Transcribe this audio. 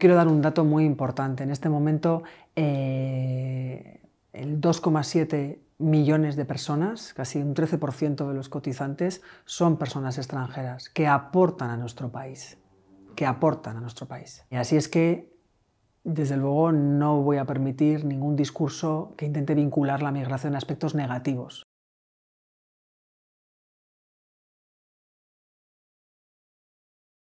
Quiero dar un dato muy importante. En este momento, eh, el 2,7 millones de personas, casi un 13% de los cotizantes, son personas extranjeras que aportan a nuestro país, que aportan a nuestro país. Y así es que, desde luego, no voy a permitir ningún discurso que intente vincular la migración a aspectos negativos.